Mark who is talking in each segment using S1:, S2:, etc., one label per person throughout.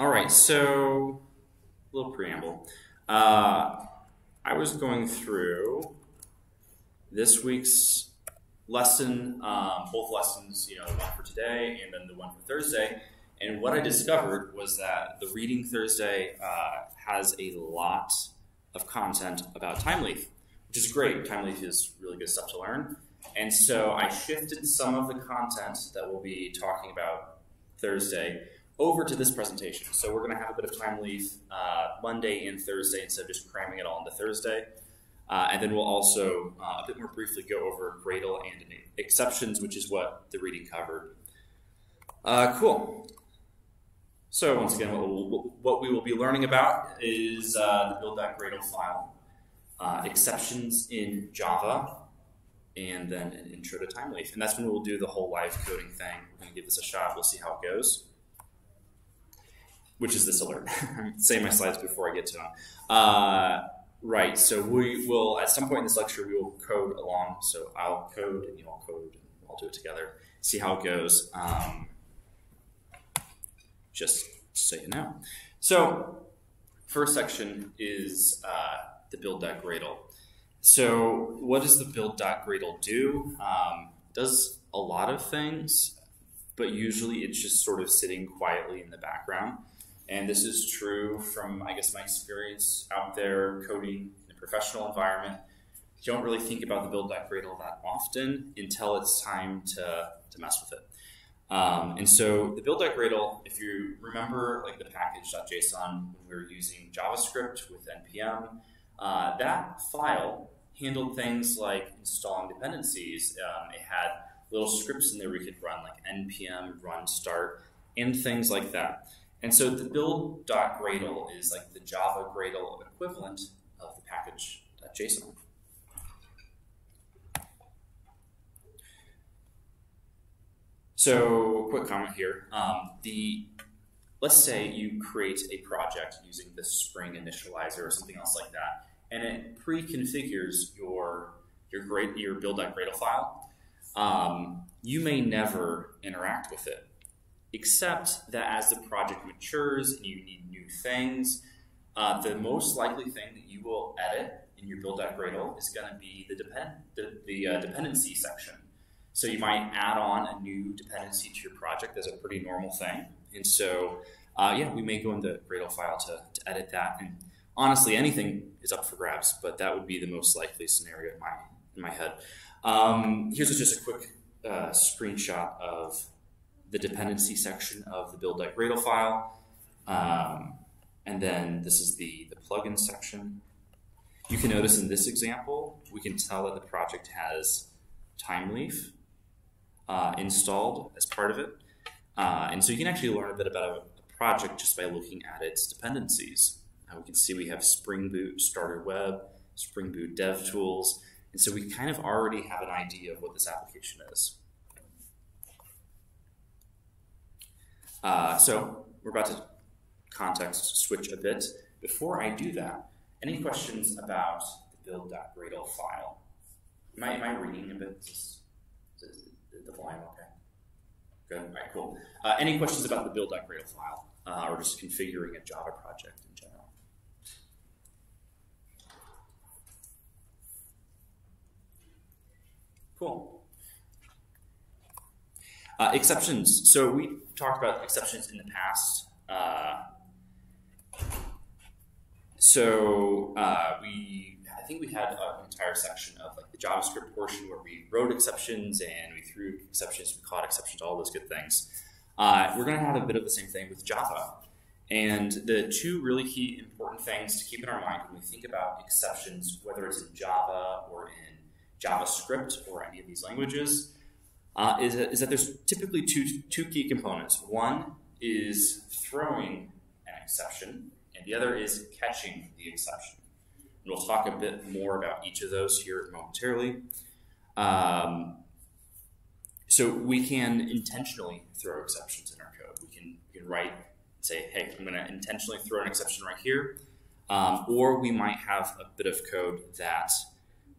S1: All right, so a little preamble. Uh, I was going through this week's lesson, um, both lessons, you know, the one for today and then the one for Thursday. And what I discovered was that the Reading Thursday uh, has a lot of content about Thymeleaf, which is great. Thymeleaf is really good stuff to learn. And so I shifted some of the content that we'll be talking about Thursday over to this presentation. So we're going to have a bit of Thymeleaf uh, Monday and Thursday instead of just cramming it all into Thursday. Uh, and then we'll also uh, a bit more briefly go over Gradle and exceptions, which is what the reading covered. Uh, cool. So once again, what, we'll, what, we will be learning about is uh, the build.gradle file, uh, exceptions in Java, and then an intro to Thymeleaf. And that's when we'll do the whole live coding thing. We're going to give this a shot. We'll see how it goes. Which is this alert. Saying my slides before I get to them. Uh, right, so we will, at some point in this lecture, we will code along. So I'll code and you'll code, and we'll do it together. See how it goes. Um, just so you know. So, first section is uh, the build.gradle. So what does the build.gradle do? Um, does a lot of things, but usually it's just sort of sitting quietly in the background. And this is true from, I guess, my experience out there coding in a professional environment. You don't really think about the build.gradle that often until it's time to, to mess with it. Um, and so the build.gradle, if you remember like the package.json when we were using JavaScript with NPM, uh, that file handled things like installing dependencies. Um, it had little scripts in there we could run, like npm run start, and things like that. And so the build.gradle is like the Java Gradle equivalent of the package.json. So, quick comment here. Um, the let's say you create a project using the Spring Initializr or something else like that and it pre-configures your your your build.gradle file. Um, you may never interact with it, except that as the project matures and you need new things, uh, the most likely thing that you will edit in your build.gradle is going to be the depend the, the uh, dependency section. So you might add on a new dependency to your project. That's a pretty normal thing. And so, uh, yeah, we may go in the Gradle file to, to edit that and honestly, anything is up for grabs, but that would be the most likely scenario in my in my head. Um, here's just a quick uh, screenshot of the dependency section of the build.gradle file. Um, and then this is the, the plugin section. You can notice in this example, we can tell that the project has Thymeleaf uh, installed as part of it. Uh, and so you can actually learn a bit about a, project just by looking at its dependencies. Uh, we can see we have Spring Boot Starter Web, Spring Boot Dev Tools, and so we kind of already have an idea of what this application is. Uh, so we're about to context switch a bit. Before I do that, any questions about the build.gradle file? Am I, am I reading a bit? Is, the volume okay? Good. All right, cool. Uh, any questions about the build.gradle file uh, or just configuring a Java project in general? Cool. Uh, exceptions. So we talked about exceptions in the past. Uh, so uh, we, I think we had an entire section of like the JavaScript portion where we wrote exceptions and we threw exceptions, we caught exceptions, all those good things. Uh, we're going to have a bit of the same thing with Java. And the two really key important things to keep in our mind when we think about exceptions, whether it's in Java or in JavaScript or any of these languages, uh, is, that, is that there's typically two, two key components. One is throwing an exception, and the other is catching the exception. And we'll talk a bit more about each of those here momentarily. Um, so we can intentionally throw exceptions in our code. We can, we can write, say, hey, I'm going to intentionally throw an exception right here. Um, or we might have a bit of code that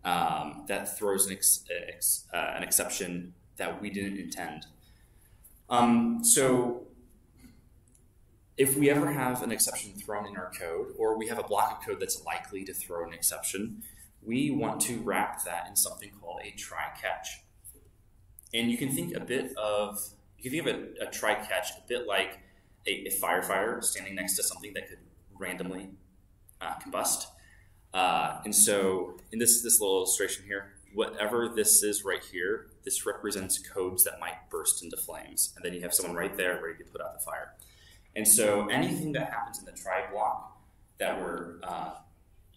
S1: um, that throws an, ex, ex, uh, an, exception that we didn't intend. Um, so if we ever have an exception thrown in our code, or we have a block of code that's likely to throw an exception, we want to wrap that in something called a try catch. And you can think a bit of you can think of a, a try catch a bit like a, a, firefighter standing next to something that could randomly uh, combust. Uh, and so in this this little illustration here, whatever this is right here, this represents codes that might burst into flames, and then you have someone right there ready to put out the fire. And so anything that happens in the try block that we're uh,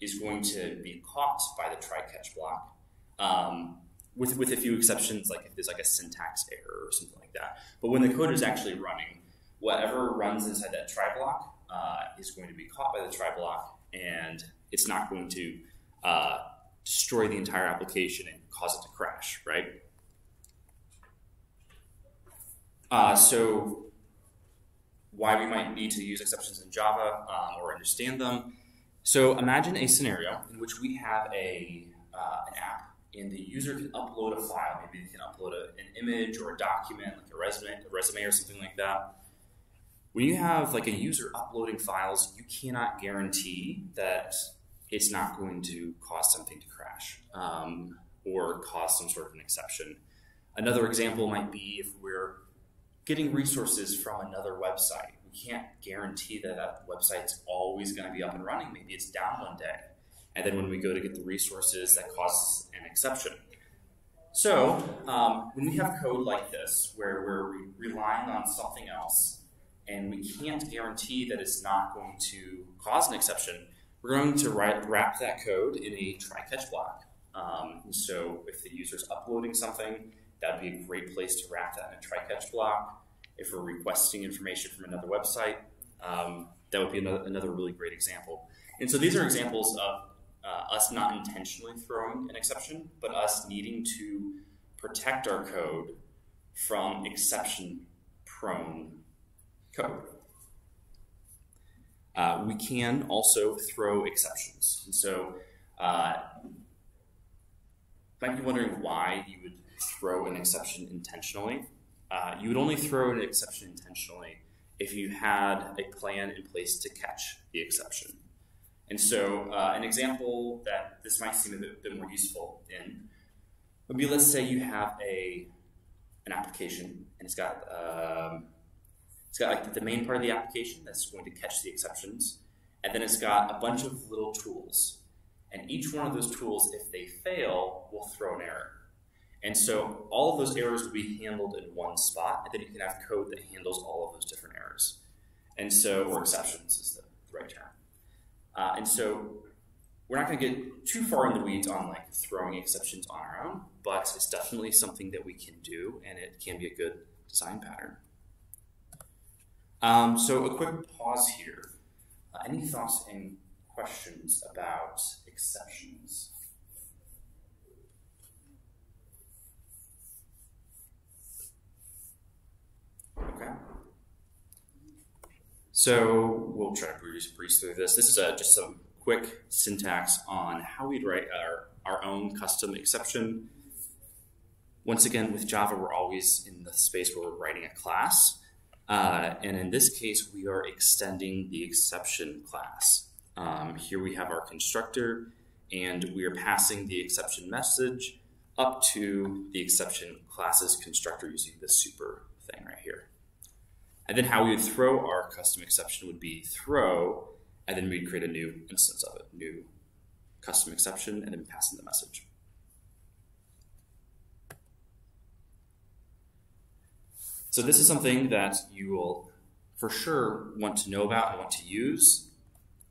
S1: is going to be caught by the try catch block, um, with with a few exceptions, like if there's like a syntax error or something like that. But when the code is actually running, whatever runs inside that try block uh, is going to be caught by the try block, and it's not going to uh, destroy the entire application and cause it to crash, right? Uh, so why we might need to use exceptions in Java um, or understand them. So imagine a scenario in which we have a, uh, an app and the user can upload a file. Maybe they can upload a, an image or a document, like a resume, a resume or something like that. When you have like a user uploading files, you cannot guarantee that it's not going to cause something to crash um, or cause some sort of an exception. Another example might be if we're getting resources from another website. We can't guarantee that that website's always going to be up and running. Maybe it's down one day. And then when we go to get the resources, that causes an exception. So um, when we have code like this, where we're re relying on something else, and we can't guarantee that it's not going to cause an exception, we're going to write, wrap that code in a try-catch block. Um, so if the user's uploading something, that'd be a great place to wrap that in a try-catch block. If we're requesting information from another website, um, that would be another, another, really great example. And so these are examples of uh, us not intentionally throwing an exception, but us needing to protect our code from exception-prone code. Uh, we can also throw exceptions. And so, uh, might be wondering why you would throw an exception intentionally. Uh, you would only throw an exception intentionally if you had a plan in place to catch the exception. And so, uh, an example that this might seem a bit, bit, more useful in would be let's say you have a an application and it's got um, it's got like the main part of the application that's going to catch the exceptions, and then it's got a bunch of little tools. And each one of those tools, if they fail, will throw an error. And so all of those errors will be handled in one spot, and then you can have code that handles all of those different errors. And so, or exceptions is the, the right term. Uh, and so we're not going to get too far in the weeds on like throwing exceptions on our own, but it's definitely something that we can do, and it can be a good design pattern. Um, so a quick pause here. Uh, any thoughts and questions about exceptions? Okay. So we'll try to breeze, breeze through this. This is a, just some quick syntax on how we'd write our, our own custom exception. Once again, with Java, we're always in the space where we're writing a class. Uh, and in this case, we are extending the exception class. Um, here we have our constructor, and we are passing the exception message up to the exception class's constructor using this super thing right here. And then how we would throw our custom exception would be throw, and then we'd create a new instance of it, new custom exception, and then pass in the message. So this is something that you will for sure want to know about and want to use.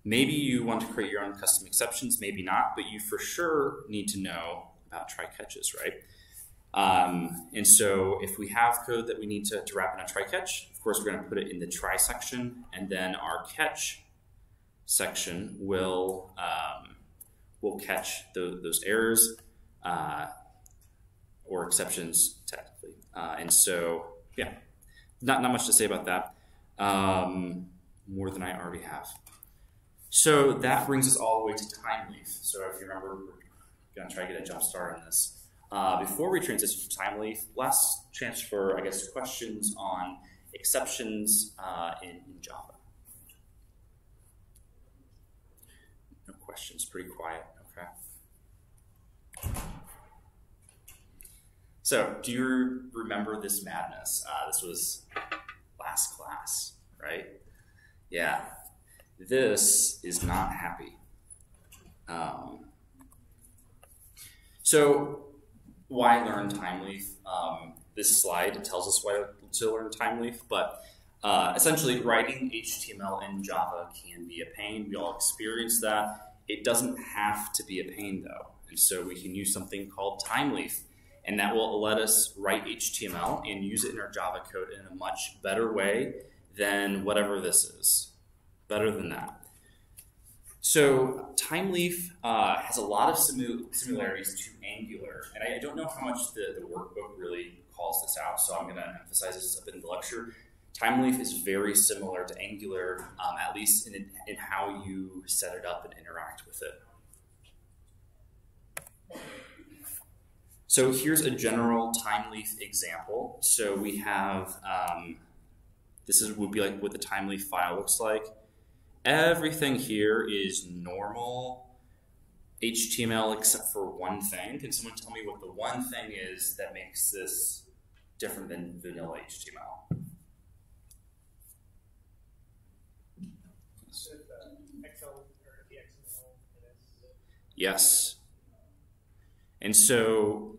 S1: Maybe you want to create your own custom exceptions, maybe not, but you for sure need to know about try catches, right? Um, and so if we have code that we need to, to wrap in a try catch, of course, we're going to put it in the try section, and then our catch section will um, will catch the, those errors uh, or exceptions technically. Uh, and so yeah, not not much to say about that. Um, more than I already have. So that brings us all the way to Thymeleaf. So if you remember, we're gonna try to get a jump start on this. Uh, before we transition to Thymeleaf, last chance for I guess questions on exceptions uh, in, in Java. No questions. Pretty quiet. Okay. So, do you remember this madness? Uh, this was last class, right? Yeah. This is not happy. Um, so, why learn Thymeleaf? Um, this slide tells us why to learn Thymeleaf, but uh, essentially, writing HTML in Java can be a pain. We all experience that. It doesn't have to be a pain, though. And so we can use something called Thymeleaf, and that will let us write HTML and use it in our Java code in a much better way than whatever this is. Better than that. So Thymeleaf uh, has a lot of similarities to Angular, and I, don't know how much the, the workbook really calls this out, so I'm going to emphasize this bit in the lecture. Thymeleaf is very similar to Angular, um, at least in, in how you set it up and interact with it. So here's a general Thymeleaf example. So we have, um, this is would be like what the Thymeleaf file looks like. Everything here is normal HTML except for one thing. Can someone tell me what the one thing is that makes this different than vanilla HTML? Yes. And so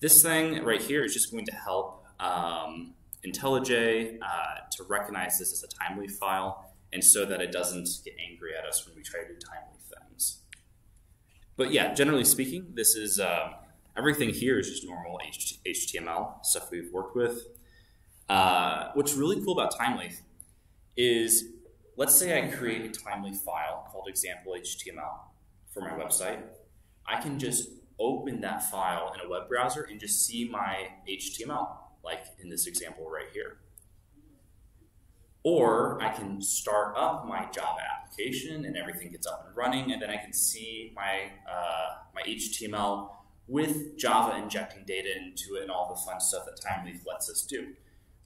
S1: this thing right here is just going to help um, IntelliJ uh, to recognize this as a Thymeleaf file and so that it doesn't get angry at us when we try to do Thymeleaf things. But yeah, generally speaking, this is uh, everything here is just normal HTML stuff we've worked with. Uh, what's really cool about Thymeleaf is let's say I create a Thymeleaf file called example HTML for my website. I can just open that file in a web browser and just see my HTML, like in this example right here. Or I can start up my Java application and everything gets up and running, and then I can see my, uh, my HTML with Java injecting data into it and all the fun stuff that Thymeleaf lets us do.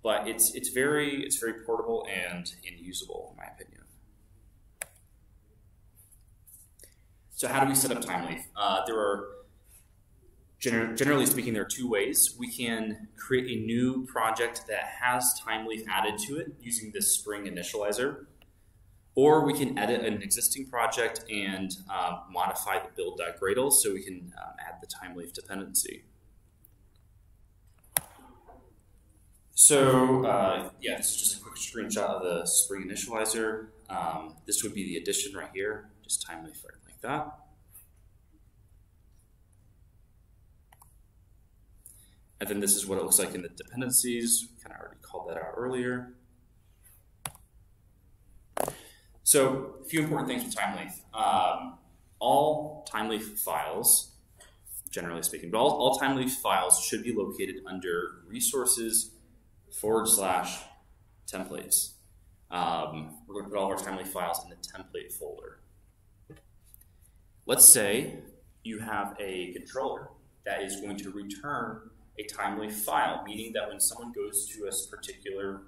S1: But it's, it's, very, it's very portable and, and usable, in my opinion. So how do we set up Thymeleaf? Uh, there are Gener generally speaking, there are two ways. We can create a new project that has Thymeleaf added to it using this Spring Initializr, or we can edit an existing project and uh, modify the build.gradle so we can um, add the Thymeleaf dependency. So uh, yeah, this is just a quick screenshot of the Spring Initializr. Um, this would be the addition right here, just Thymeleaf like that. And then this is what it looks like in the dependencies. We kind of already called that out earlier. So a few important things with Thymeleaf. Um, all Thymeleaf files, generally speaking, but all, all Thymeleaf files should be located under resources forward slash templates. Um, we're going to put all of our Thymeleaf files in the template folder. Let's say you have a controller that is going to return a Thymeleaf file, meaning that when someone goes to a particular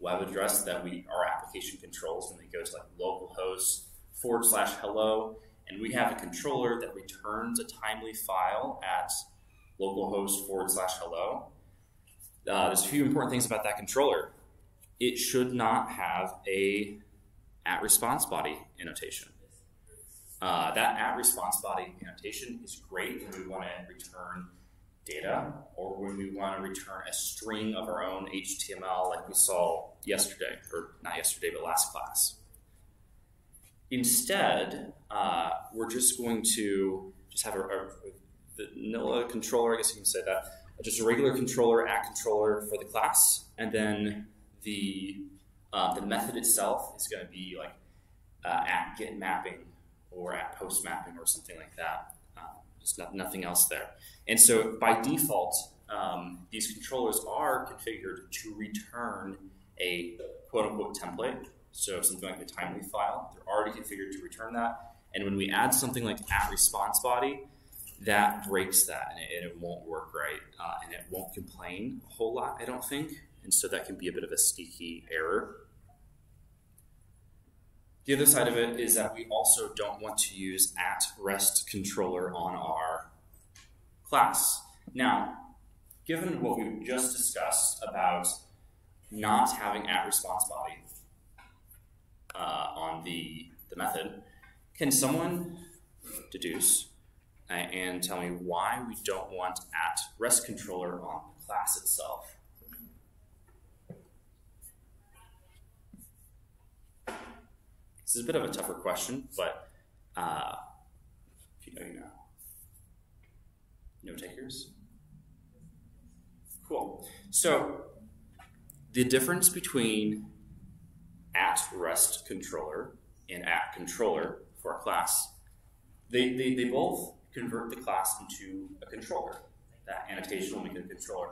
S1: web address that we our application controls, and they go to like localhost forward slash hello, and we have a controller that returns a Thymeleaf file at localhost forward slash hello. Uh, there's a few important things about that controller. It should not have a at response body annotation. Uh, that at response body annotation is great when we want to return data or when we want to return a string of our own HTML like we saw yesterday, or not yesterday, but last class. Instead, uh, we're just going to just have a, a vanilla controller, I guess you can say that, just a regular controller, at controller for the class, and then the, uh, the method itself is going to be like uh, at get mapping or at post mapping or something like that. Just not, nothing else there. And so by default, um, these controllers are configured to return a quote unquote template. So something like the Thymeleaf file, they're already configured to return that. And when we add something like at response body, that breaks that and it, and it won't work right uh, and it won't complain a whole lot, I don't think. And so that can be a bit of a sneaky error. The other side of it is that we also don't want to use at rest controller on our class. Now, given what we've just discussed about not having at response body uh, on the, the method, can someone deduce uh, and tell me why we don't want at rest controller on the class itself? This is a bit of a tougher question, but uh, if you know, you know. No takers? Cool. So the difference between at rest controller and at controller for a class, they, they, they both convert the class into a controller. That annotation will make it a controller.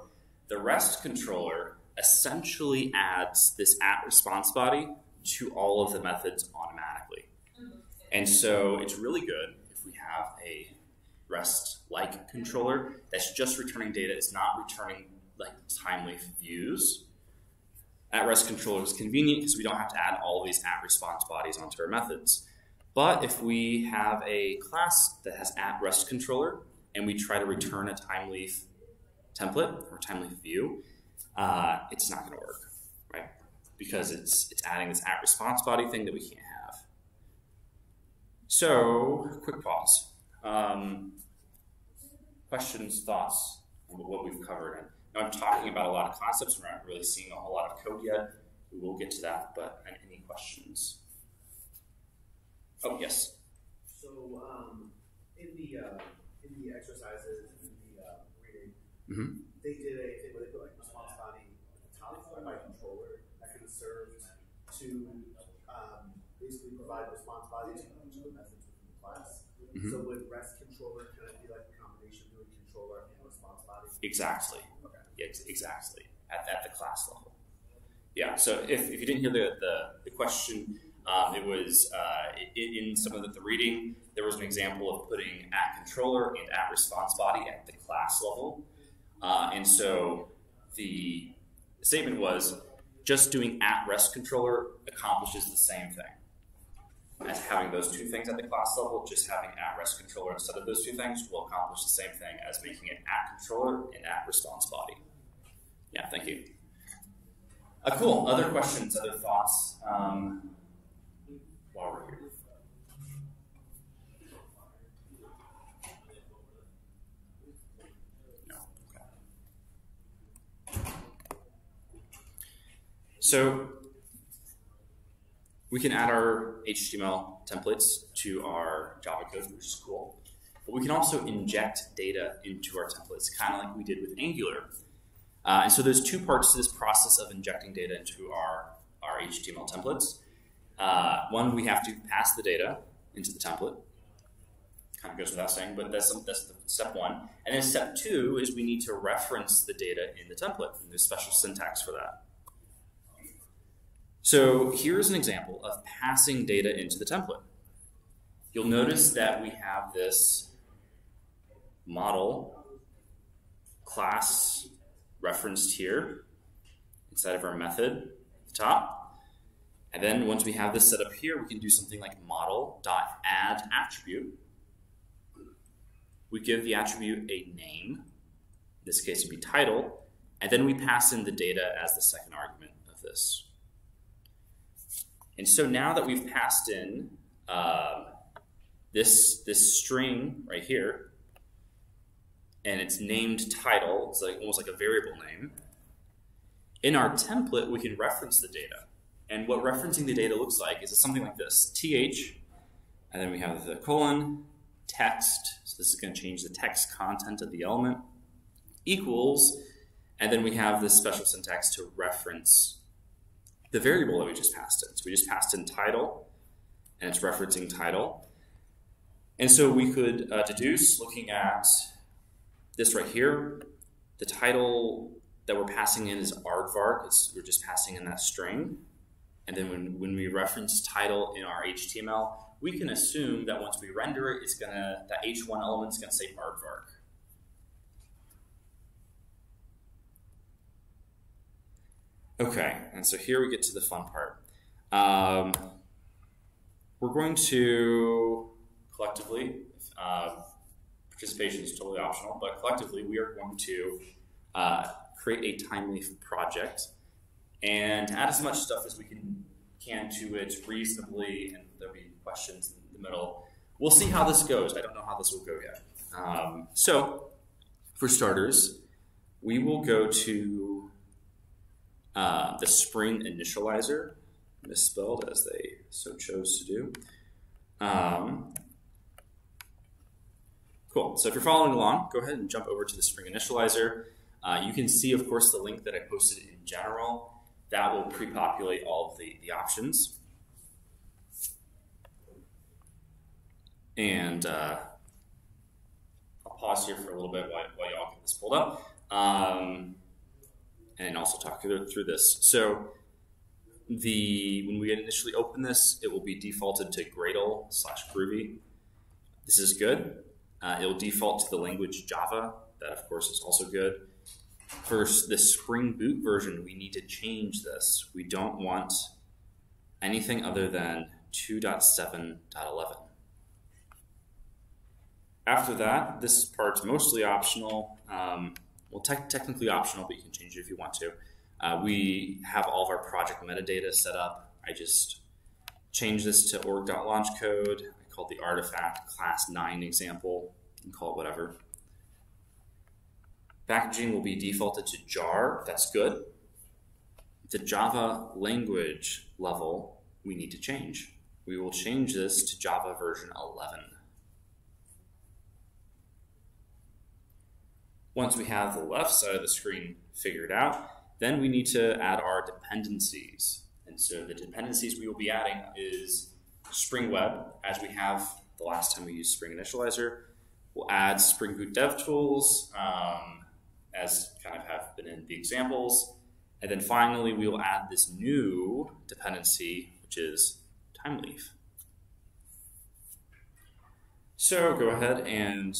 S1: The rest controller essentially adds this at response body to all of the methods automatically. And so it's really good if we have a REST-like controller that's just returning data. It's not returning like Thymeleaf views. At rest controller is convenient because we don't have to add all these at response bodies onto our methods. But if we have a class that has at rest controller and we try to return a Thymeleaf template or Thymeleaf view, uh, it's not going to work? Because it's it's adding this at response body thing that we can't have. So, quick pause. Um, questions, thoughts on what we've covered? Now I'm talking about a lot of concepts. We're not really seeing a whole lot of code yet. We will get to that, but any questions? Oh, yes.
S2: So, um, in the uh, in the exercises in the uh, reading,
S1: mm-hmm.
S2: they did a thing where they put like response body top by controller that can serve to um, basically provide response body to, to the methods within the class. Mm-hmm. So would rest controller kind of be like a combination between controller and response body?
S1: Exactly exactly at, at the class level. Yeah. So if, if you didn't hear the the, the question, um, it was uh, in, in, some of the, the, reading. There was an example of putting at controller and at response body at the class level, uh, and so the statement was just doing at rest controller accomplishes the same thing as having those two things at the class level, just having at rest controller instead of those two things will accomplish the same thing as making it at controller and at response body. Yeah, thank you. Uh, cool. Other questions, other thoughts um, while we're here? So we can add our HTML templates to our Java code, which is cool. But we can also inject data into our templates, kind of like we did with Angular. Uh, and so there's two parts to this process of injecting data into our, our HTML templates. Uh, one, we have to pass the data into the template. Kind of goes without saying, but that's, that's step one. And then step two is we need to reference the data in the template. And there's special syntax for that. So here's an example of passing data into the template. You'll notice that we have this model class referenced here inside of our method at the top. And then once we have this set up here, we can do something like model.add attribute. We give the attribute a name, in this case would be title, and then we pass in the data as the second argument of this. And so now that we've passed in uh, this, this string right here, and it's named title. It's like almost like a variable name. In our template, we can reference the data. And what referencing the data looks like is something like this, th, and then we have the colon, text, so this is going to change the text content of the element, equals, and then we have this special syntax to reference the variable that we just passed in. So we just passed in title, and it's referencing title. And so we could uh, deduce, looking at this right here, the title that we're passing in is aardvark. It's, we're just passing in that string. And then when, when we reference title in our HTML, we can assume that once we render it, it's gonna that h1 element is gonna say aardvark. Okay, and so here we get to the fun part. Um, we're going to collectively, uh, participation is totally optional, but collectively we are going to uh, create a Thymeleaf project and add as much stuff as we can can to it reasonably, and there'll be questions in the middle. We'll see how this goes. I don't know how this will go yet. Um, so, for starters, we will go to uh, the Spring Initializr, misspelled as they so chose to do. Um, cool. So if you're following along, go ahead and jump over to the Spring Initializr. Uh, you can see, of course, the link that I posted in general. That will pre-populate all of the, the options. And uh, I'll pause here for a little bit while, while y'all get this pulled up. Um, and also talk through, this. So the when we initially open this, it will be defaulted to Gradle slash Groovy. This is good. Uh, it will default to the language Java. That, of course, is also good. For the Spring Boot version, we need to change this. We don't want anything other than 2.7.11. After that, this part's mostly optional. Um, well, te technically optional, but you can change it if you want to. Uh, we have all of our project metadata set up. I just change this to org.launchcode. I called the artifact class 9 example. You can call it whatever. Packaging will be defaulted to jar. That's good. The Java language level we need to change. We will change this to Java version 11. Once we have the left side of the screen figured out, then we need to add our dependencies. And so the dependencies we will be adding is Spring Web, as we have the last time we used Spring Initializr. We'll add Spring Boot DevTools, um, as kind of have been in the examples. And then finally, we will add this new dependency, which is Thymeleaf. So go ahead and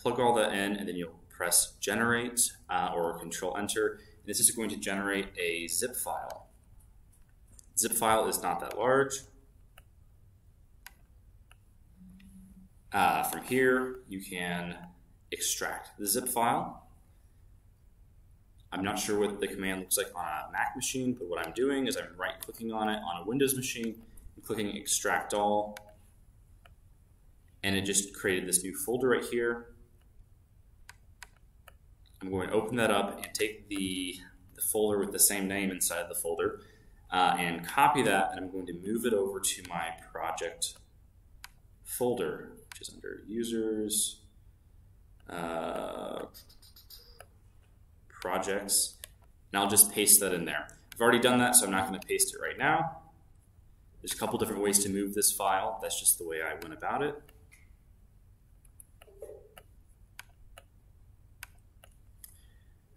S1: plug all that in, and then you'll press generate uh, or control enter. And this is going to generate a zip file. Zip file is not that large. Uh, from here, you can extract the zip file. I'm not sure what the command looks like on a Mac machine, but what I'm doing is I'm right clicking on it on a Windows machine and clicking extract all. And it just created this new folder right here. I'm going to open that up and take the, the folder with the same name inside the folder uh, and copy that, and I'm going to move it over to my project folder, which is under users, uh, projects, and I'll just paste that in there. I've already done that, so I'm not going to paste it right now. There's a couple different ways to move this file. That's just the way I went about it.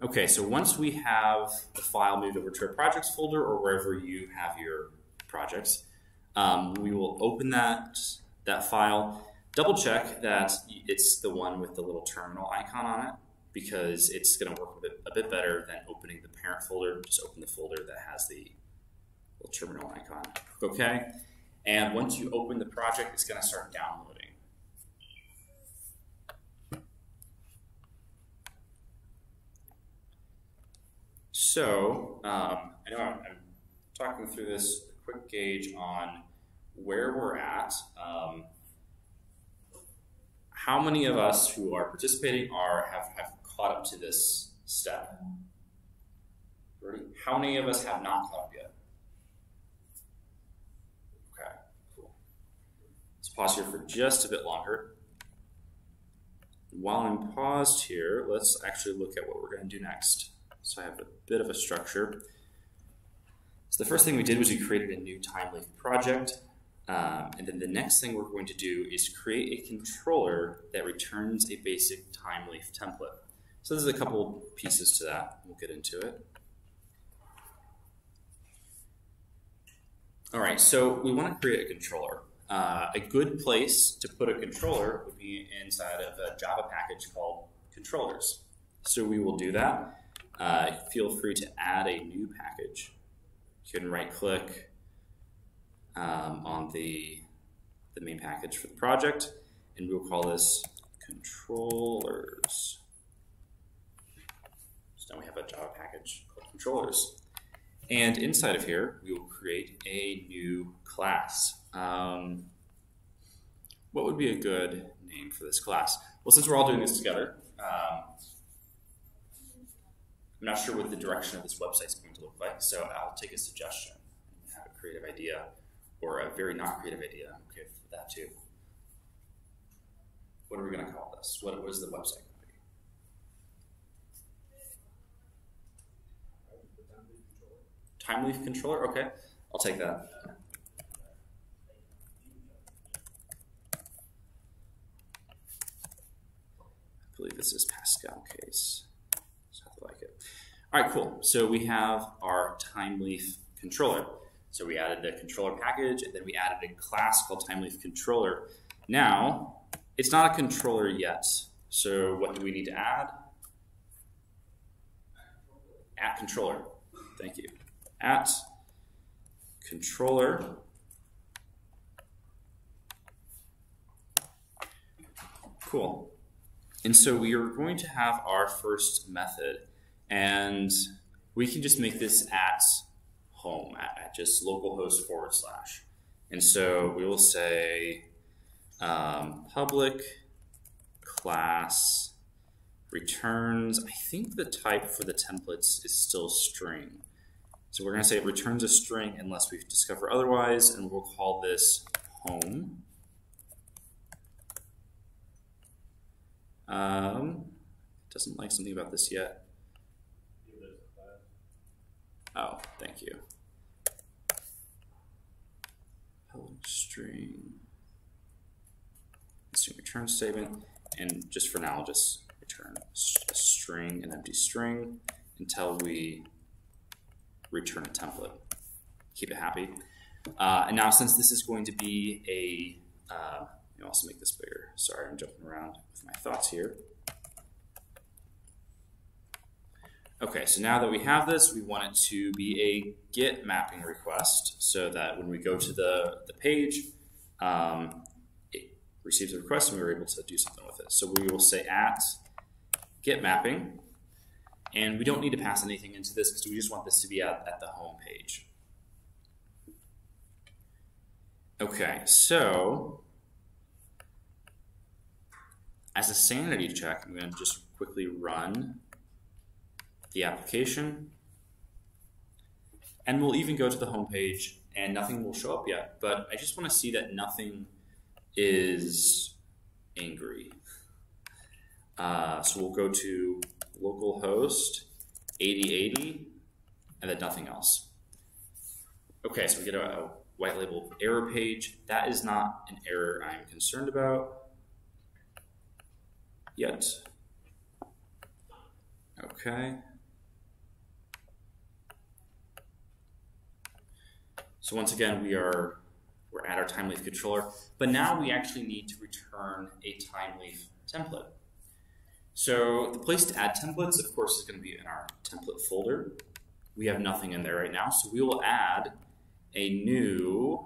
S1: Okay, so once we have the file moved over to our projects folder or wherever you have your projects, um, we will open that, that file, double check that it's the one with the little terminal icon on it because it's going to work a bit, a bit better than opening the parent folder. Just open the folder that has the little terminal icon. Okay, and once you open the project, it's going to start downloading. So, um, I know I'm, I'm, talking through this quick gauge on where we're at. Um, how many of us who are participating are have, have caught up to this step? How many of us have not caught up yet? Okay, cool. Let's pause here for just a bit longer. While I'm paused here, let's actually look at what we're going to do next. So I have a bit of a structure. So the first thing we did was we created a new Thymeleaf project. Um, and then the next thing we're going to do is create a controller that returns a basic Thymeleaf template. So there's a couple pieces to that. We'll get into it. All right, so we want to create a controller. Uh, a good place to put a controller would be inside of a Java package called controllers. So we will do that uh, feel free to add a new package. You can right click, um, on the, the main package for the project, and we'll call this controllers. So now we have a Java package called controllers. And inside of here, we will create a new class. Um, what would be a good name for this class? Well, since we're all doing this together, um, I'm not sure what the direction of this website is going to look like, so I'll take a suggestion, have a creative idea, or a very not creative idea. I'm okay for that too. What are we going to call this? What, what is the website going to be? Thymeleaf controller? Okay, I'll take that. I believe this is Pascal case. So I like it. All right, cool. So we have our Thymeleaf controller. So we added the controller package, and then we added a class called Thymeleaf controller. Now, it's not a controller yet. So what do we need to add? At controller. Thank you. At controller. Cool. And so we are going to have our first method, and we can just make this at home, at, at just localhost forward slash. And so we will say um, public class returns, I think the type for the templates is still string. So we're going to say it returns a string unless we discover otherwise, and we'll call this home. Um, doesn't like something about this yet. Oh, thank you. Public string. Assume return statement, and just for now, I'll just return a string, an empty string, until we return a template. Keep it happy. Uh, and now, since this is going to be a, uh, know, also make this bigger. Sorry, I'm jumping around with my thoughts here. Okay, so now that we have this, we want it to be a get mapping request so that when we go to the, the page, um, it receives a request and we're able to do something with it. So we will say at get mapping, and we don't need to pass anything into this because we just want this to be at, at the home page. Okay, so as a sanity check, I'm going to just quickly run the application. And we'll even go to the home page and nothing will show up yet. But I just want to see that nothing is angry. Uh, so we'll go to localhost 8080 and then nothing else. Okay, so we get a, a white label error page. That is not an error I'm concerned about yet. Okay. So once again, we are we're at our Thymeleaf controller, but now we actually need to return a Thymeleaf template. So the place to add templates, of course, is going to be in our template folder. We have nothing in there right now, so we will add a new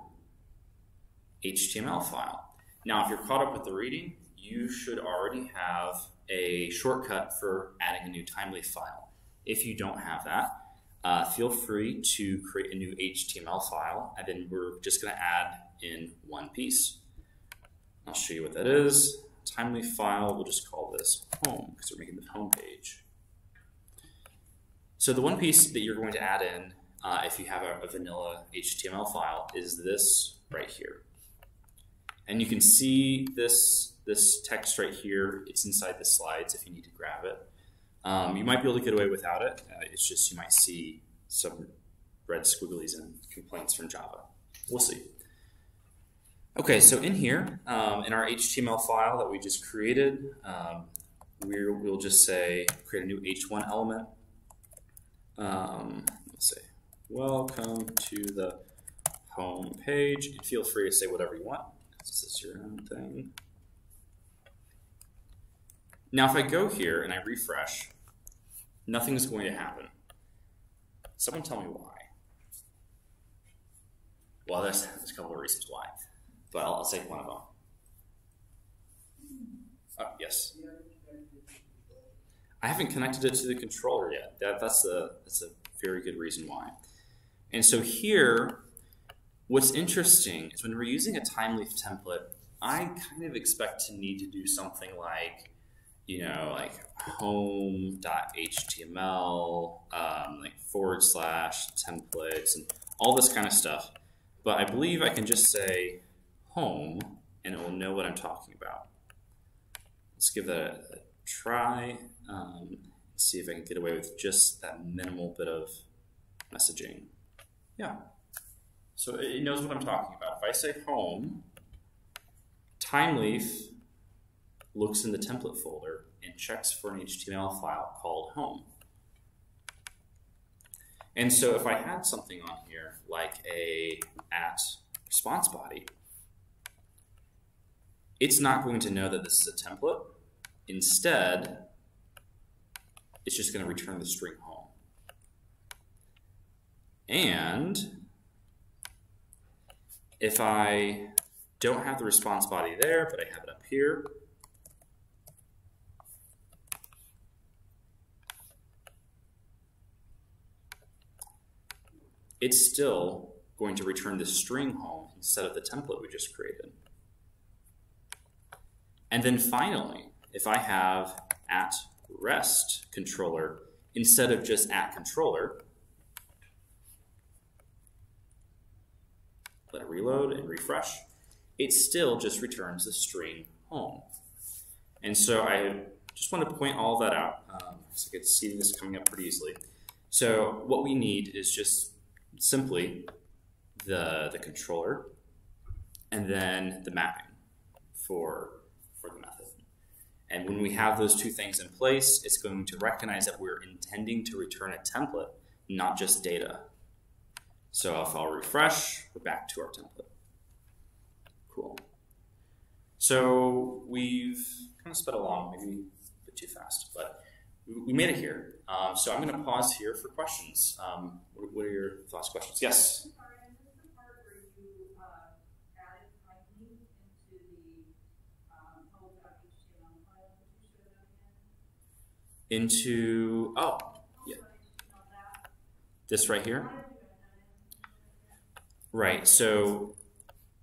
S1: HTML file. Now, if you're caught up with the reading, you should already have a shortcut for adding a new Thymeleaf file. If you don't have that, uh, feel free to create a new HTML file, and then we're just going to add in one piece. I'll show you what that is. Thymeleaf file, we'll just call this home because we're making the home page. So the one piece that you're going to add in, uh, if you have a, a vanilla HTML file, is this right here. And you can see this, this text right here. It's inside the slides if you need to grab it. Um, you might be able to get away without it. Uh, it's just you might see some red squigglies and complaints from Java. We'll see. Okay, so in here, um, in our HTML file that we just created, um, we will just say create a new H1 element. Um, let's say, welcome to the home page. Feel free to say whatever you want. This is your own thing. Now, if I go here and I refresh, nothing's going to happen. Someone tell me why. Well, there's, there's a couple of reasons why, but I'll, I'll say one of them. Oh, yes. I haven't connected it to the controller yet. That, that's a that's a very good reason why. And so here, what's interesting is when we're using a Thymeleaf template, I kind of expect to need to do something like, you know, like home.html, um, like forward slash templates, and all this kind of stuff. But I believe I can just say home, and it will know what I'm talking about. Let's give that a, a try. Um, see if I can get away with just that minimal bit of messaging. Yeah. So it knows what I'm talking about. If I say home, Thymeleaf looks in the template folder and checks for an HTML file called home. And so if I had something on here like a at response body, it's not going to know that this is a template. Instead, it's just going to return the string home. And if I don't have the response body there, but I have it up here, it's still going to return the string home instead of the template we just created. And then finally, if I have at rest controller instead of just at controller, let it reload and refresh, it still just returns the string home. And so I just want to point all that out. Um, so I can see this coming up pretty easily. So what we need is just simply the, the controller and then the mapping for, for the method. And when we have those two things in place, it's going to recognize that we're intending to return a template, not just data. So if I'll refresh, we're back to our template. Cool. So we've kind of sped along, maybe a bit too fast, but we made it here. Um, so I'm going to pause here for questions. Um, what, what, are your thoughts, questions? Yes? Into, oh, yeah. This right here? Right, so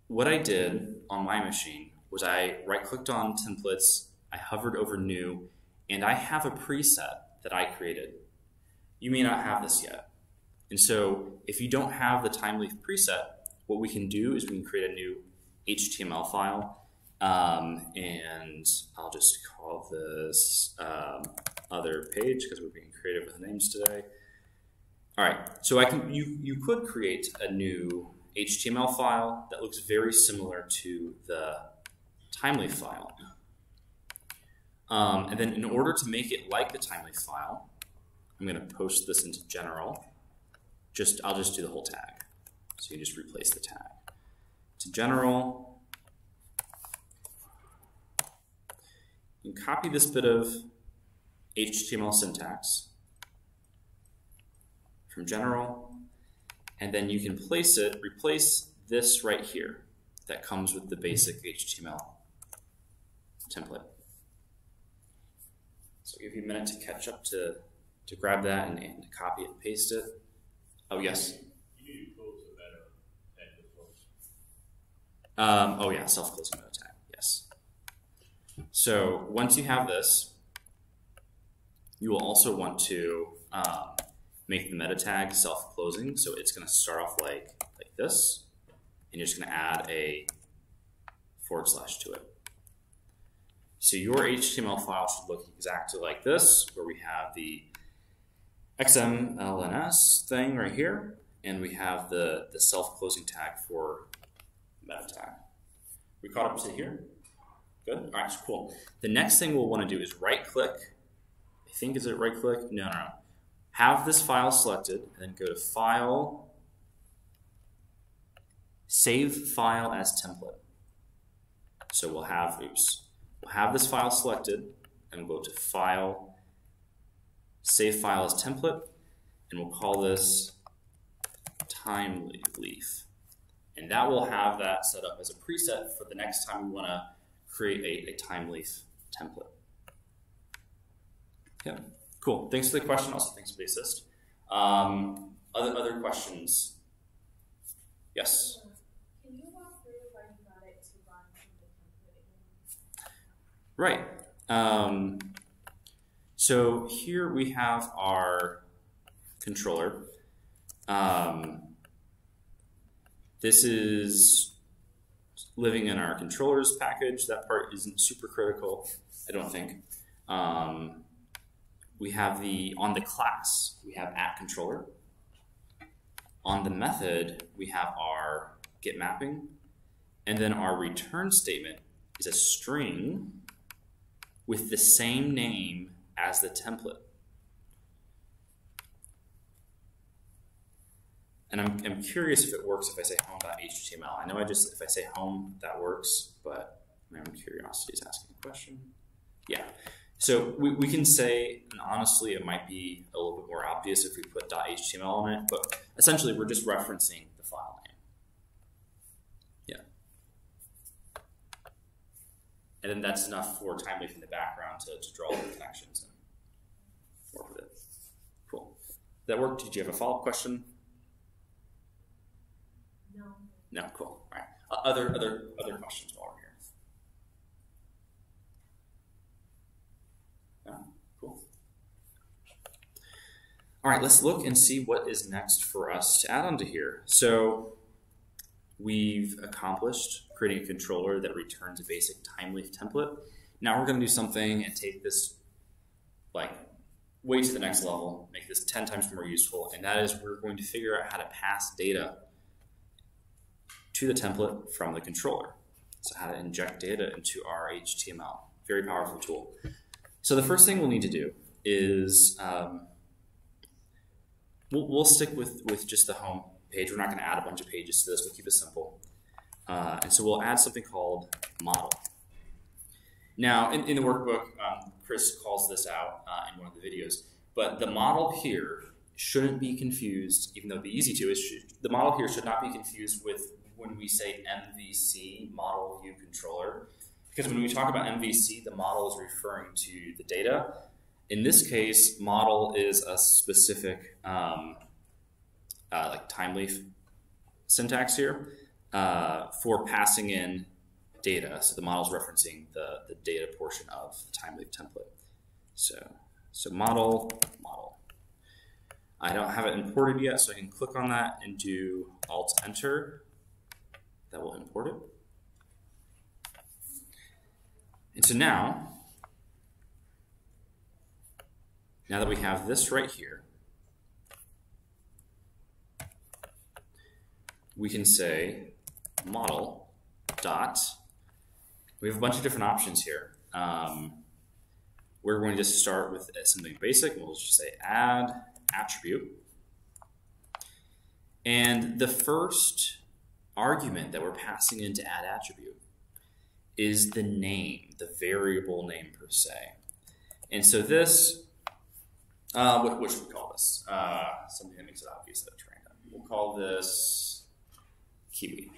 S1: what I did on my machine was I right clicked on templates, I hovered over new, and I have a preset that I created. You may not have this yet. And so if you don't have the Thymeleaf preset, what we can do is we can create a new HTML file. Um, and I'll just call this um, other page because we're being creative with names today. All right, so I can you you could create a new HTML file that looks very similar to the Thymeleaf file. Um, and then in order to make it like the Thymeleaf file, I'm going to post this into general. Just I'll just do the whole tag. So you just replace the tag. To general, you copy this bit of HTML syntax from general, and then you can place it, replace this right here that comes with the basic HTML template. So I'll give you a minute to catch up to, to grab that and, and copy and paste it. Oh, yes? Um, oh, yeah, self-closing meta tag, yes. So once you have this, you will also want to um, make the meta tag self-closing. So it's going to start off like, like this, and you're just going to add a forward slash to it. So your HTML file should look exactly like this, where we have the XMLNS thing right here, and we have the, the self-closing tag for meta tag. We caught up to here? Good? All right, cool. The next thing we'll want to do is right-click. I think, is it right-click? No, no, no. Have this file selected, and then go to File, Save File as Template. So we'll have, oops, have this file selected, and we'll go to File, Save File as Template, and we'll call this Timely Leaf. And that will have that set up as a preset for the next time we want to create a, a Thymeleaf template. Yeah, cool. Thanks for the question. Also, thanks for the assist. Um, other other questions? Yes.
S3: Can you walk through why you got it to run from the template again?
S1: Right. Um, so here we have our controller. Um, this is living in our controllers package. That part isn't super critical, I don't think. Um, we have the on the class we have at controller. On the method we have our get mapping, and then our return statement is a string with the same name as the template. And I'm, I'm curious if it works if I say home.html. I know I just, if I say home, that works, but my own curiosity is asking a question. Yeah. So we, we can say, and honestly, it might be a little bit more obvious if we put .html on it, but essentially we're just referencing the file name. Yeah. And then that's enough for Thymeleaf in the background to, to draw the connections and work with it. Cool. Did that work? Did you have a follow-up question?
S3: No.
S1: No, cool. All right. Other other other questions while we're here? No, cool. All right, let's look and see what is next for us to add onto here. So we've accomplished creating a controller that returns a basic Thymeleaf template. Now we're going to do something and take this like way to the next level, make this 10 times more useful, and that is we're going to figure out how to pass data to the template from the controller. So how to inject data into our HTML. Very powerful tool. So the first thing we'll need to do is um, we'll, we'll stick with, with just the home page. We're not going to add a bunch of pages to this. We'll keep it simple. Uh, and so we'll add something called model. Now, in, in the workbook, um, Chris calls this out uh, in one of the videos, but the model here shouldn't be confused, even though it'd be easy to, it should, the model here should not be confused with when we say MVC, model view controller. Because when we talk about MVC, the model is referring to the data. In this case, model is a specific um, uh, like Thymeleaf syntax here uh, for passing in data. So the model is referencing the, the data portion of the Thymeleaf template. So, so model, model. I don't have it imported yet, so I can click on that and do Alt Enter. That will import it. And so now, now that we have this right here, we can say model dot. We have a bunch of different options here. Um, we're going to start with something basic. We'll just say add attribute. And the first argument that we're passing into add attribute is the name, the variable name per se. And so this, uh, what, what should we call this? Uh, something that makes it obvious that it's random. We'll call this Kiwi.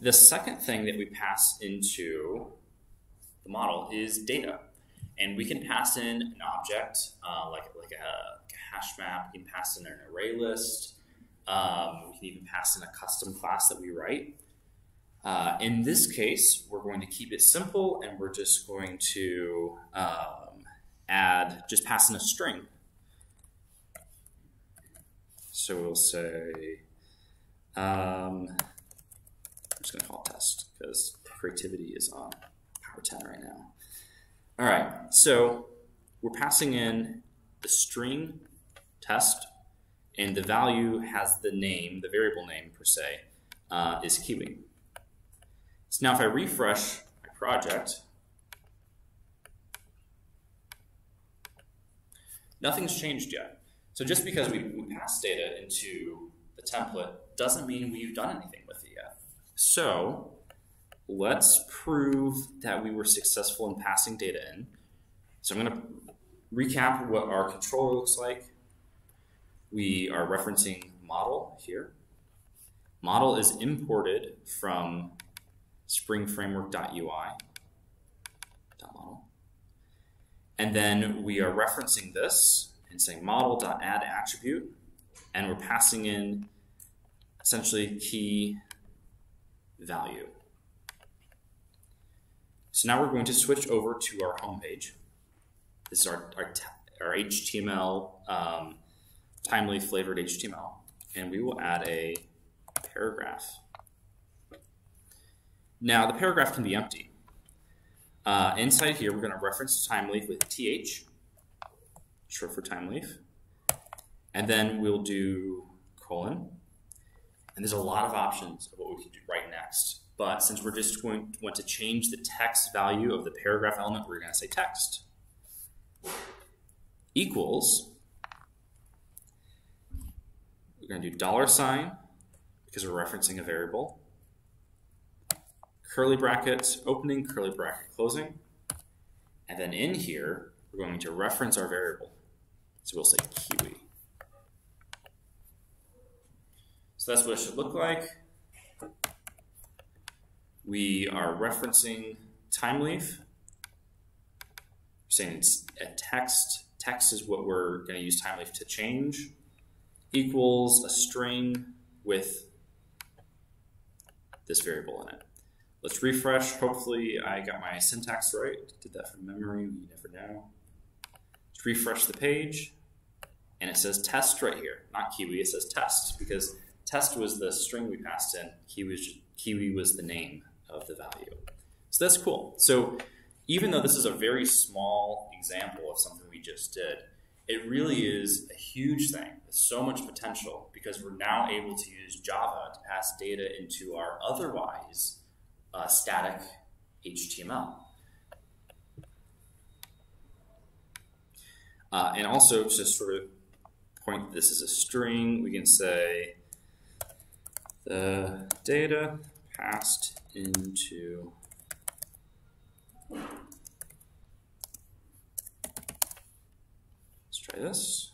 S1: The second thing that we pass into the model is data. And we can pass in an object, uh, like, like, a, like a hash map, we can pass in an array list, um, we can even pass in a custom class that we write. Uh, in this case, we're going to keep it simple and we're just going to um, add, just pass in a string. So we'll say, um, just going to call it test because creativity is on power 10 right now. All right, so we're passing in the string test, and the value has the name, the variable name per se, uh, is kiwi. So now if I refresh my project, nothing's changed yet. So just because we, we passed data into the template doesn't mean we've done anything. So let's prove that we were successful in passing data in. So I'm going to recap what our controller looks like. we are referencing model here. Model is imported from springframework.ui. .model. And then we are referencing this and saying model.add attribute, and we're passing in essentially key value. So now we're going to switch over to our home page. This is our, our, our HTML, um, Thymeleaf flavored HTML, and we will add a paragraph. Now the paragraph can be empty. Uh, inside here, we're going to reference Thymeleaf with th, short for Thymeleaf, and then we'll do colon. And there's a lot of options of what we can do right next. But since we're just going to want to change the text value of the paragraph element, we're going to say text equals. We're going to do dollar sign because we're referencing a variable. Curly brackets, opening, curly bracket closing. And then in here, we're going to reference our variable. So we'll say Kiwi. So that's what it should look like. We are referencing Thymeleaf. Saying it's a text. Text is what we're going to use Thymeleaf to change. Equals a string with this variable in it. Let's refresh. Hopefully I got my syntax right. Did that from memory. You never know. Let's refresh the page. And it says test right here. Not kiwi, it says test because test was the string we passed in. Kiwi was, kiwi was the name of the value. So that's cool. So even though this is a very small example of something we just did, it really is a huge thing with so much potential because we're now able to use Java to pass data into our otherwise uh, static HTML. Uh, and also, to sort of point this as a string, we can say the data passed into let's try this.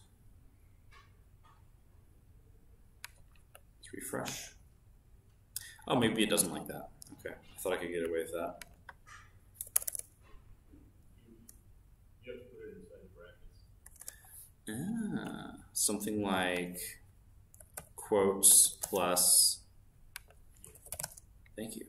S1: Let's refresh. Oh, maybe it doesn't like that. Okay, I thought I could get away with that. Ah, something like quotes plus thank you.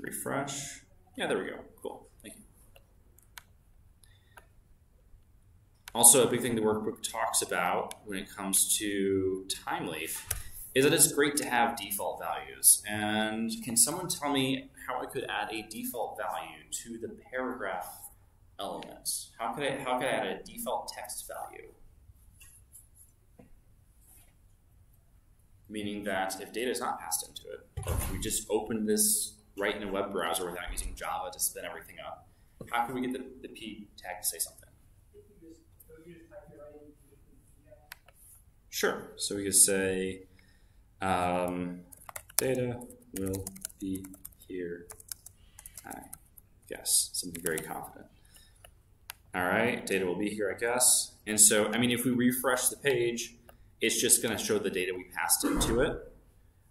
S1: Refresh. Yeah, there we go. Cool. Thank you. Also, a big thing the workbook talks about when it comes to Thymeleaf is that it's great to have default values. And can someone tell me how I could add a default value to the paragraph element? How could I, how could I add a default text value? Meaning that if data is not passed into it, if we just open this right in a web browser without using Java to spin everything up, how can we get the, the P tag to say something? Sure. So we could say um, data will be here, I guess. Something very confident. All right, data will be here, I guess. And so, I mean, if we refresh the page, it's just going to show the data we passed into it.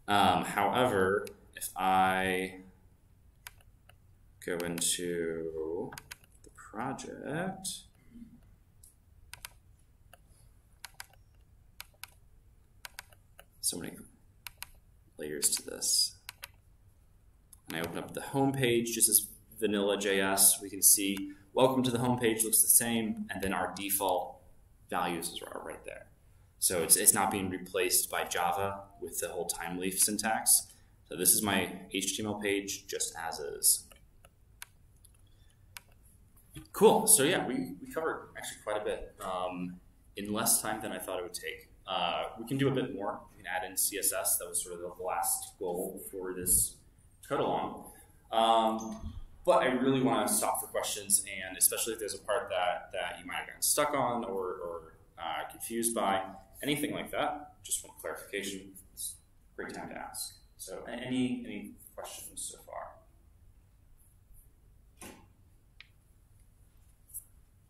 S1: Um, however, if I go into the project, so many layers to this. And I open up the home page just as vanilla JS. We can see welcome to the home page looks the same, and then our default values are right there. So it's, it's not being replaced by Java with the whole Thymeleaf syntax. So this is my HTML page just as is. Cool. So yeah, we, we covered actually quite a bit um, in less time than I thought it would take. Uh, we can do a bit more. Add in CSS. That was sort of the last goal for this code along. Um, but I really want to stop for questions and and especially if there's a part that, that you might have gotten stuck on or, or uh, confused by, anything like that, just want clarification, it's a great time to ask. So, any, any questions so far?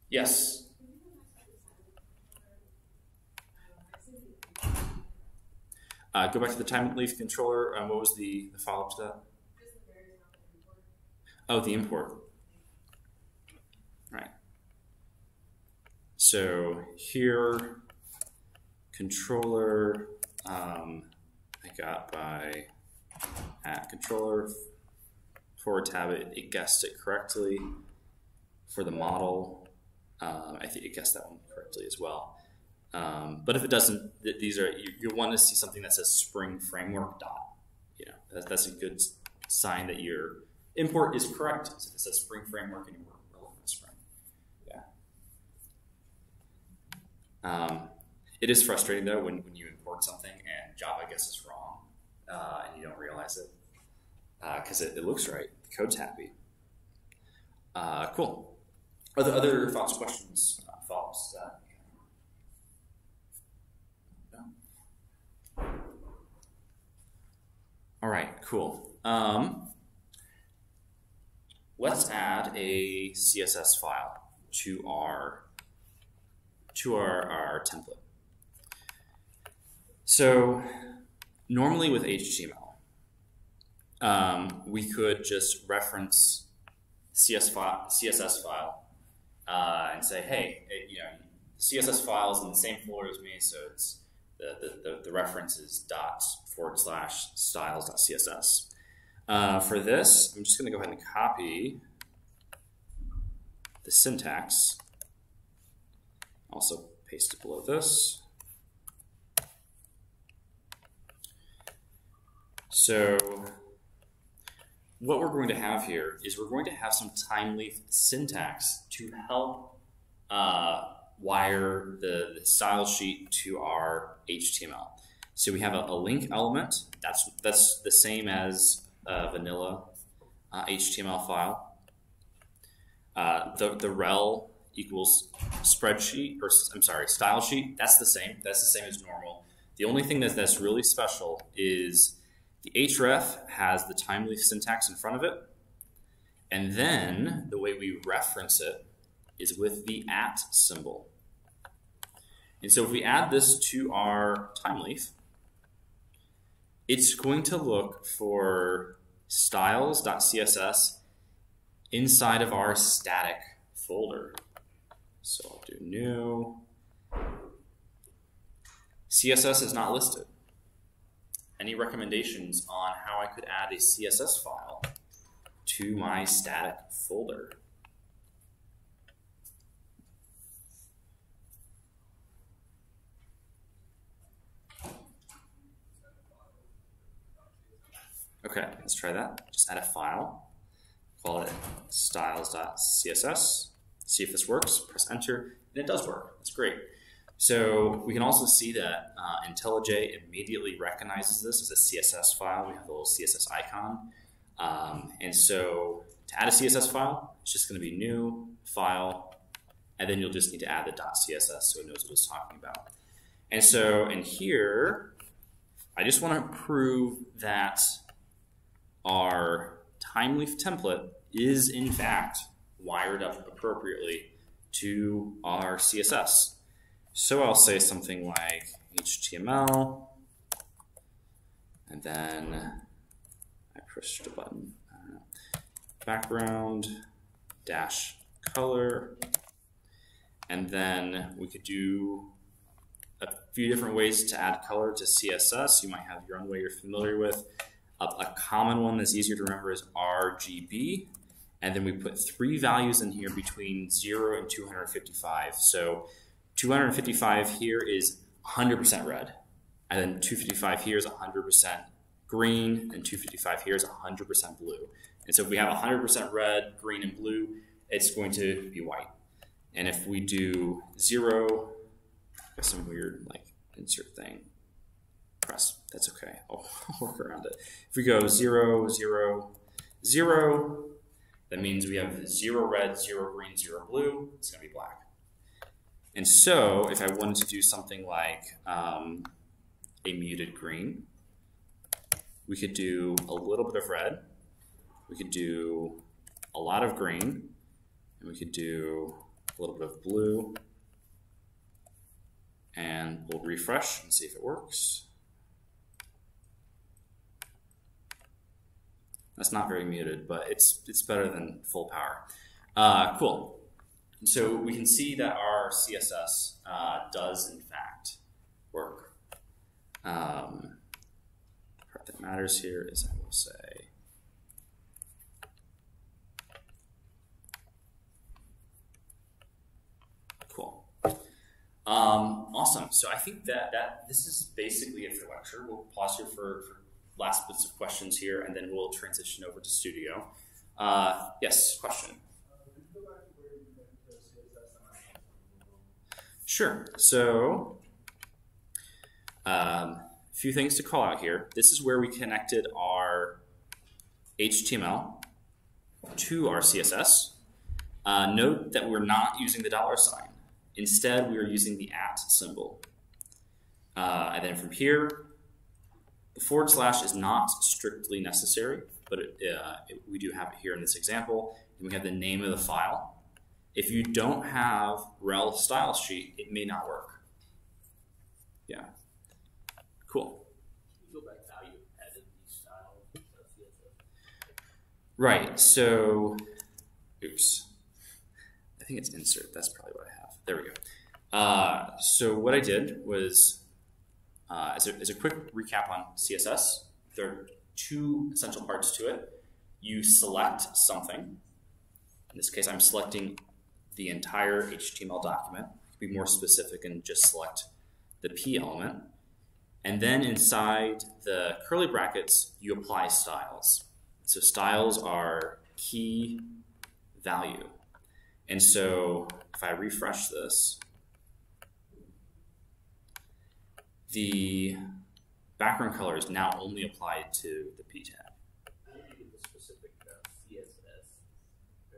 S1: Yes. Uh, go back to the Thymeleaf controller. Um, what was the, the follow up to that? Oh, the import. Right. So here, controller, um, I got by at controller forward tab. It, it guessed it correctly for the model. Um, I think it guessed that one correctly as well. Um, but if it doesn't, th- these are you, you want to see something that says Spring Framework dot. You know, that's, that's a good sign that your import is correct. So it says Spring Framework and you're relevant to Spring, yeah. Um, it is frustrating though when, when you import something and Java guesses wrong uh, and you don't realize it because it, it looks right. The code's happy. Uh, cool. Other other thoughts, questions, uh, follow-ups to that? No? All right, cool. Um, let's add a CSS file to our to our, our template. So normally with HTML, um, we could just reference CS CSS file uh, and say, hey, it, you know, CSS file is in the same folder as me, so it's the, the, the, reference is dot forward slash styles.css. Uh, for this, I'm just going to go ahead and copy the syntax. Also paste it below this. So what we're going to have here is we're going to have some Thymeleaf syntax to help uh, wire the, the style sheet to our HTML. So we have a, a link element. That's that's the same as a vanilla uh, HTML file. Uh, the the rel equals spreadsheet or I'm sorry style sheet. That's the same. That's the same as normal. The only thing that, that's really special is the href has the Thymeleaf syntax in front of it, and then the way we reference it is with the at symbol. And so if we add this to our Thymeleaf, it's going to look for styles.css inside of our static folder. So I'll do new. CSS is not listed. Any recommendations on how I could add a CSS file to my static folder? Okay, let's try that. Just add a file. Call it styles.css. See if this works. Press enter, and it does work. That's great. So we can also see that uh, IntelliJ immediately recognizes this as a CSS file. We have the little CSS icon. Um, and so to add a CSS file, it's just going to be new file, and then you'll just need to add the .css so it knows what it's talking about. And so in here, I just want to prove that our Thymeleaf template is in fact wired up appropriately to our CSS. So I'll say something like HTML, and then I pushed a button. Uh, background dash color, and then we could do a few different ways to add color to CSS. You might have your own way you're familiar with. A, common one that's easier to remember is RGB, and then we put three values in here between 0 and 255. So 255 here is 100% red, and then 255 here is 100% green, and 255 here is 100% blue. And so if we have 100% red, green, and blue, it's going to be white. And if we do zero, some weird like insert thing, press, that's okay. I'll work around it. If we go zero, zero, zero, That means we have zero red, zero green, zero blue. It's going to be black. And so, if I wanted to do something like um, a muted green, we could do a little bit of red. We could do a lot of green. And we could do a little bit of blue. And we'll refresh and see if it works. That's not very muted, but it's it's better than full power. Uh, cool. So we can see that our CSS uh, does in fact work. Um, part that matters here is I will say cool. Um, awesome. So I think that that this is basically it for lecture. We'll pause here for, for last bits of questions here, and then we'll transition over to studio. Uh, yes, question. Sure. So, um, a few things to call out here. This is where we connected our HTML to our CSS. Uh, note that we're not using the dollar sign. Instead, we are using the at symbol. Uh, and then from here, the forward slash is not strictly necessary, but it, uh, it, we do have it here in this example. And we have the name of the file. If you don't have rel style sheet, it may not work. Yeah. Cool.
S4: Go back to how you added these styles.
S1: Right. So, oops. I think it's insert. That's probably what I have. There we go. Uh, so what I did was, uh, as, a, as a quick recap on CSS, there are two essential parts to it. You select something. In this case, I'm selecting the entire HTML document. Be more specific and just select the P element. And then inside the curly brackets, you apply styles. So styles are key value. And so if I refresh this, the background color is now only applied to the P tab.
S4: How do you get the specific uh, CSS? uh,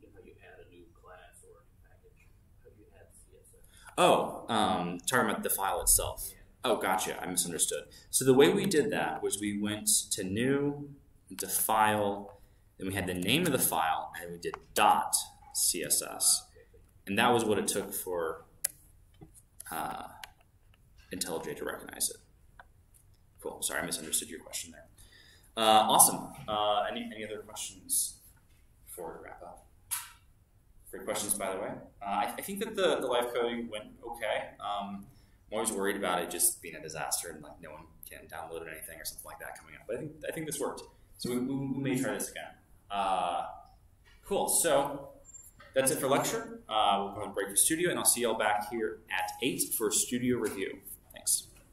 S4: You know, how you add a new class or a new package? How do you add CSS?
S1: Oh, um, talking about the file itself. Oh, gotcha. I misunderstood. So the way we did that was we went to new, to file, then we had the name of the file, and we did dot CSS. And that was what it took for uh, IntelliJ to recognize it. Cool. Sorry, I misunderstood your question there. Uh, awesome. Uh, any, any other questions before we wrap up? Great questions, by the way. Uh, I, I think that the, the live coding went okay. Um, I'm always worried about it just being a disaster and like no one can download anything or something like that coming up. But I think I think this worked. So we, we, we may try this again. Uh, cool. So that's it for lecture. Uh, we'll go and break for studio, and I'll see y'all back here at eight for studio review.